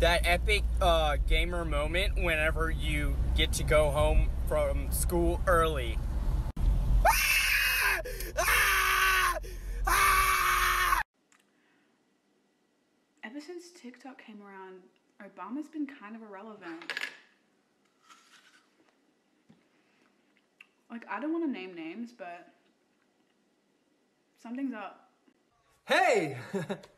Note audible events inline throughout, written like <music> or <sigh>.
that epic uh, gamer moment whenever you get to go home from school early. Ever since TikTok came around, Obama's been kind of irrelevant. Like, I don't want to name names, but something's up. Hey! <laughs>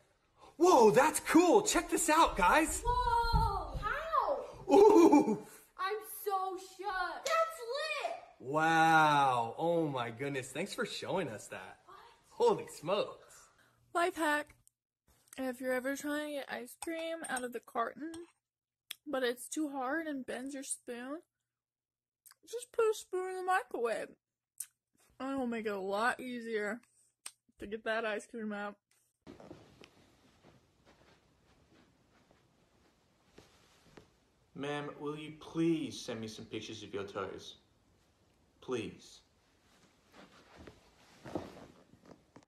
Whoa, that's cool! Check this out, guys! Whoa! How? Ooh! I'm so shook. That's lit. Wow! Oh my goodness, thanks for showing us that. Holy smokes! Life hack. If you're ever trying to get ice cream out of the carton, but it's too hard and bends your spoon, just put a spoon in the microwave. And it'll make it a lot easier to get that ice cream out. Ma'am, will you please send me some pictures of your toes? Please.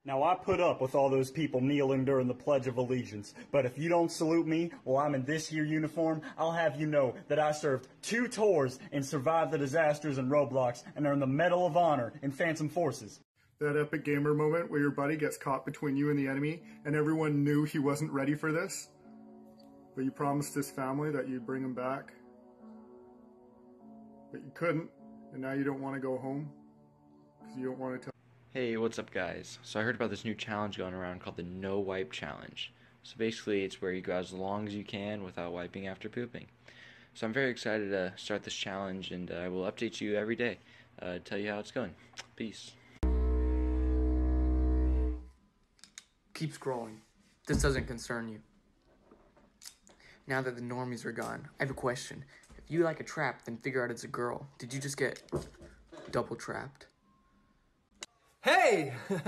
Now, I put up with all those people kneeling during the Pledge of Allegiance, but if you don't salute me while I'm in this year uniform, I'll have you know that I served two tours and survived the disasters in Roblox and earned the Medal of Honor in Phantom Forces. That epic gamer moment where your buddy gets caught between you and the enemy, and everyone knew he wasn't ready for this, but you promised this family that you'd bring them back, but you couldn't, and now you don't want to go home because you don't want to tell. Hey, what's up, guys? So I heard about this new challenge going around called the No Wipe Challenge. So basically, it's where you go as long as you can without wiping after pooping. So I'm very excited to start this challenge, and uh, I will update you every day, uh, tell you how it's going. Peace. Keep scrolling. This doesn't concern you. Now that the normies are gone, I have a question. If you like a trap, then figure out it's a girl. Did you just get double trapped? Hey! <laughs>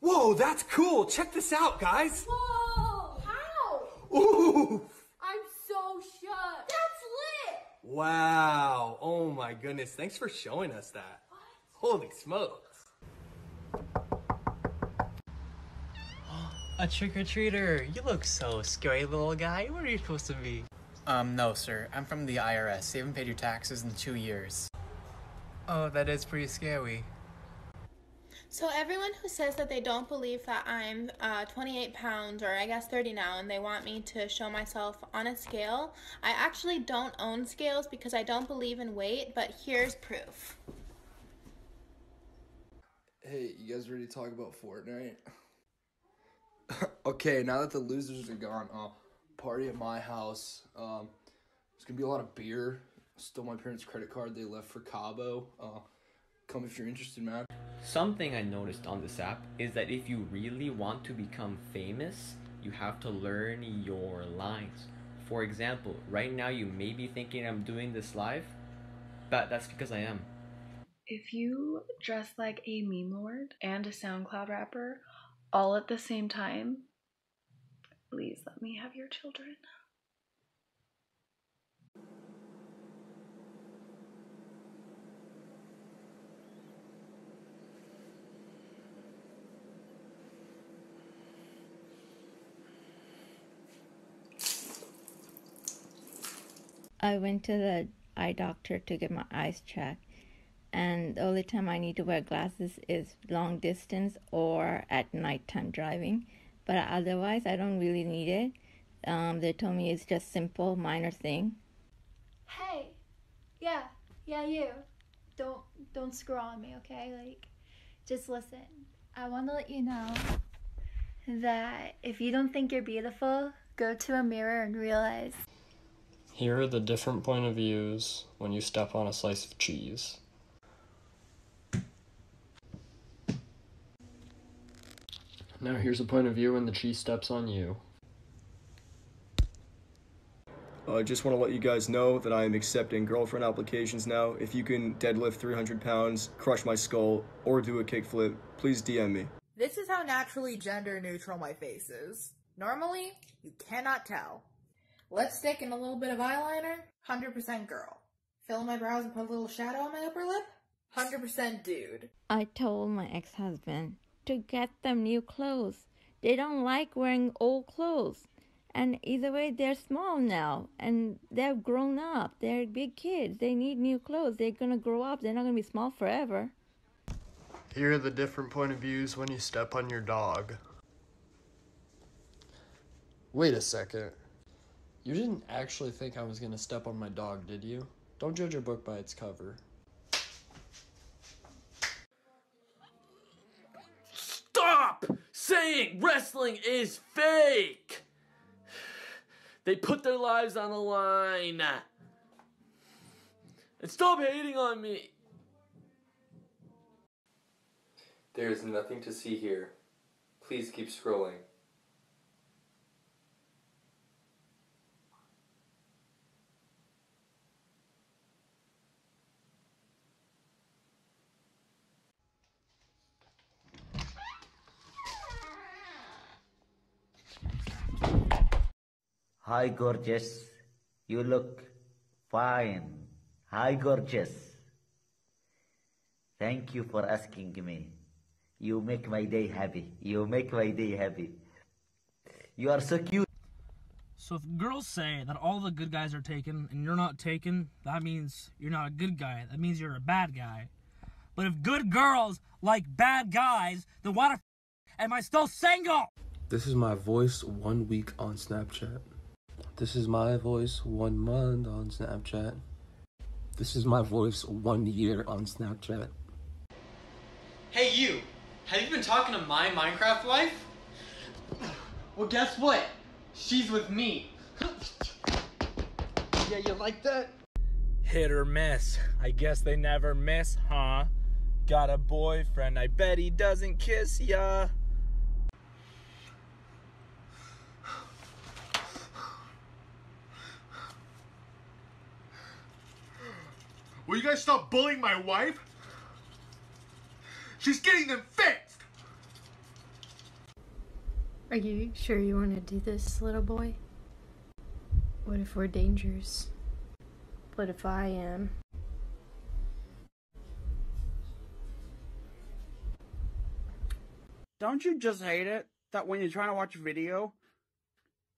Whoa, that's cool! Check this out, guys! Whoa! How? Ooh! I'm so shook. That's lit. Wow! Oh my goodness, thanks for showing us that. Holy smokes! A trick-or-treater! You look so scary, little guy. What are you supposed to be? Um, no, sir. I'm from the IRS. You haven't paid your taxes in two years. Oh, that is pretty scary. So everyone who says that they don't believe that I'm uh, 28 pounds or I guess 30 now and they want me to show myself on a scale, I actually don't own scales because I don't believe in weight, but here's proof. Hey, you guys ready to talk about Fortnite? <coughs> okay, now that the losers are gone, uh, party at my house. Um, there's gonna be a lot of beer. Stole my parents' credit card they left for Cabo. Uh, come if you're interested, man. Something I noticed on this app is that if you really want to become famous, you have to learn your lines. For example, right now you may be thinking I'm doing this live, but that's because I am. If you dress like a meme lord and a SoundCloud rapper all at the same time, please let me have your children. I went to the eye doctor to get my eyes checked, and the only time I need to wear glasses is long distance or at nighttime driving. But otherwise, I don't really need it. Um, they told me it's just simple, minor thing. Hey. Yeah. Yeah, you. Don't don't screw on me, okay? Like just listen. I want to let you know that if you don't think you're beautiful, go to a mirror and realize Here are the different point of views when you step on a slice of cheese. Now here's a point of view when the cheese steps on you. I uh, just want to let you guys know that I am accepting girlfriend applications now. If you can deadlift 300 pounds, crush my skull, or do a kickflip, please DM me. This is how naturally gender neutral my face is. Normally, you cannot tell. Lipstick and a little bit of eyeliner, 100% girl. Fill in my brows and put a little shadow on my upper lip, 100% dude. I told my ex husband to get them new clothes. They don't like wearing old clothes. And either way, they're small now and they've grown up. They're big kids. They need new clothes. They're gonna grow up. They're not gonna be small forever. Here are the different point of views when you step on your dog. Wait a second. You didn't actually think I was gonna step on my dog, did you? Don't judge a book by its cover. Stop saying wrestling is fake! They put their lives on the line. And stop hating on me! There is nothing to see here. Please keep scrolling. Hi, gorgeous. You look fine. Hi, gorgeous. Thank you for asking me. You make my day happy. You make my day happy. You are so cute. So if girls say that all the good guys are taken and you're not taken, that means you're not a good guy. That means you're a bad guy. But if good girls like bad guys, then why the f- am I still single? This is my voice one week on Snapchat. This is my voice one month on Snapchat. This is my voice one year on Snapchat. Hey, you! Have you been talking to my Minecraft wife? Well, guess what? She's with me. <laughs> Yeah, you like that? Hit or miss. I guess they never miss, huh? Got a boyfriend. I bet he doesn't kiss ya. Will you guys stop bullying my wife? She's getting them fixed! Are you sure you want to do this, little boy? What if we're dangerous? What if I am? Don't you just hate it that when you're trying to watch a video,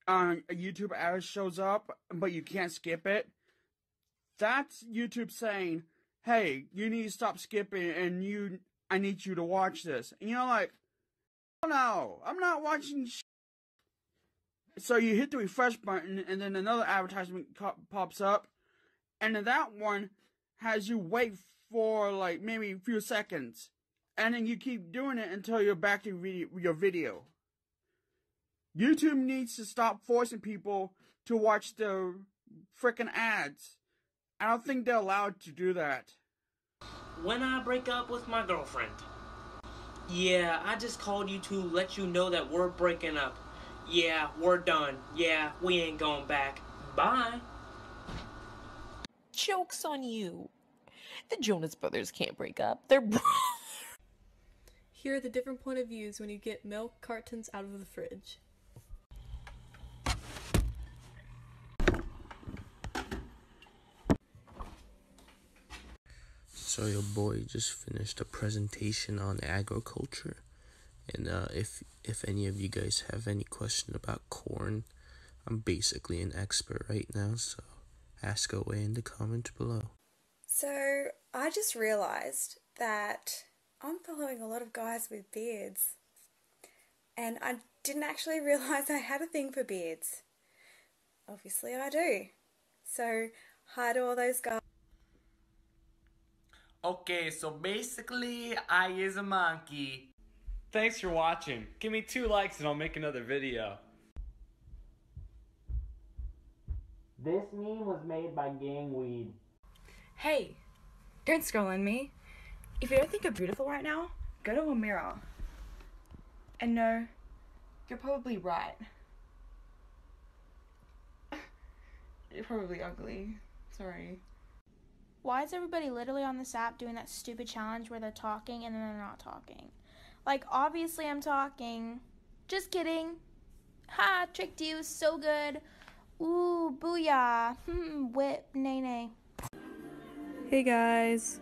um, a YouTube ad shows up, but you can't skip it? That's YouTube saying, "Hey, you need to stop skipping, and you, I need you to watch this." And you're like, "Oh no, I'm not watching." Sh-. So you hit the refresh button, and then another advertisement co- pops up, and that one has you wait for like maybe a few seconds, and then you keep doing it until you're back to your video. YouTube needs to stop forcing people to watch the freaking ads. I don't think they're allowed to do that. When I break up with my girlfriend. Yeah, I just called you to let you know that we're breaking up. Yeah, we're done. Yeah, we ain't going back. Bye. Joke's on you. The Jonas Brothers can't break up. They're Here are the different point of views when you get milk cartons out of the fridge. So your boy just finished a presentation on agriculture, and uh, if if any of you guys have any question about corn, I'm basically an expert right now. So ask away in the comment below. So I just realized that I'm following a lot of guys with beards. And I didn't actually <laughs> realize I had a thing for beards. Obviously, I do. So, hi to all those guys. Okay, so basically, I is a monkey. Thanks for watching. Give me two likes and I'll make another video. This meme was made by Gangweed. Hey, don't scroll on me. If you don't think you're beautiful right now, go to a mirror. And no, you're probably right. <laughs> You're probably ugly. Sorry. Why is everybody literally on this app doing that stupid challenge where they're talking and then they're not talking? Like, obviously, I'm talking. Just kidding. Ha, tricked you. So good. Ooh, booyah. Hmm, <laughs> whip, nae, nae. Hey guys.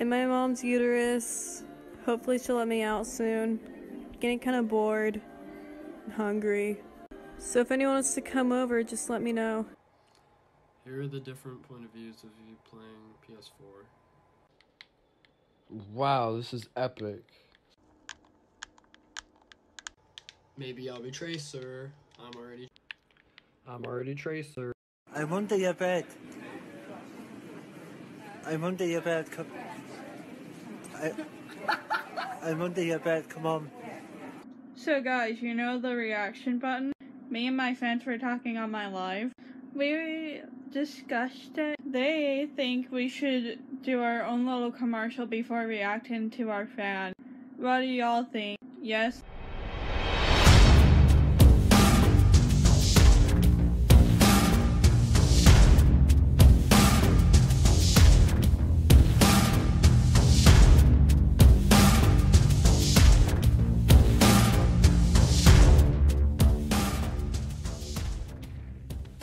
In my mom's uterus. Hopefully she'll let me out soon. Getting kind of bored. Hungry. So if anyone wants to come over, just let me know. Here are the different point of views of you playing PS4. Wow, this is epic. Maybe I'll be Tracer. I'm already. I'm already Tracer. I'm under your bed. I'm under your bed. Come. I, I'm under your bed. Come on. So guys, you know the reaction button? Me and my friends were talking on my live. We discussed it. They think we should do our own little commercial before reacting to our fan. What do y'all think? Yes?